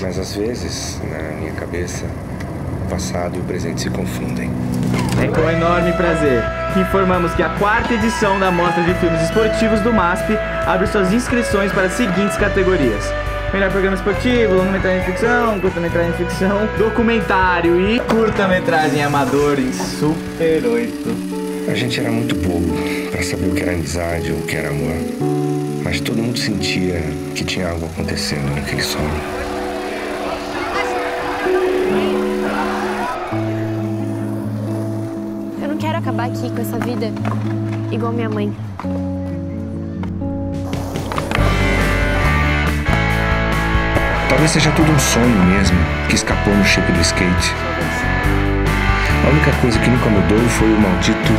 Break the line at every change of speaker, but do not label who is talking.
Mas às vezes, na minha cabeça, o passado e o presente se confundem.
É com enorme prazer que informamos que a quarta edição da Mostra de Filmes Esportivos do MASP abre suas inscrições para as seguintes categorias. Melhor programa esportivo, longa-metragem de ficção, curta-metragem de ficção, documentário e curta-metragem amador em Super 8.
A gente era muito bobo para saber o que era amizade ou o que era amor. Mas todo mundo sentia que tinha algo acontecendo naquele sonho.
Quero acabar aqui com essa vida igual minha mãe.
Talvez seja tudo um sonho mesmo, que escapou no shape do skate. A única coisa que nunca mudou foi o maldito.